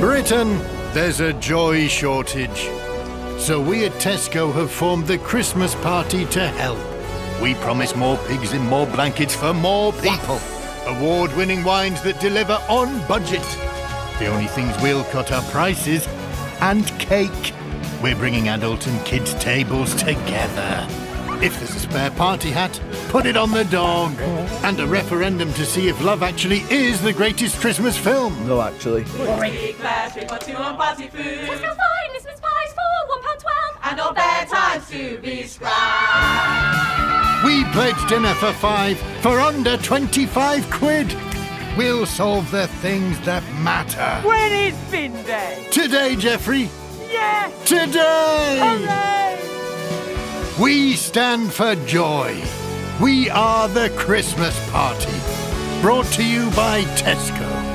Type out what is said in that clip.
Britain, there's a joy shortage. So we at Tesco have formed the Christmas party to help. We promise more pigs in more blankets for more people. Award-winning wines that deliver on budget. The only things we'll cut are prices and cake. We're bringing adult and kids tables together. If there's a spare party hat, put it on the dog. And a referendum to see if Love Actually is the greatest Christmas film. No, actually. Big glass, three for two on party food. Tesco fine, Christmas pies for one pound twelve. And all their times to be scribed. We pledge dinner for five for under 25 quid. We'll solve the things that matter. When is bin day? Today, Jeffrey. Yes! Today! Hooray! We stand for joy. We are the Christmas party. Brought to you by Tesco.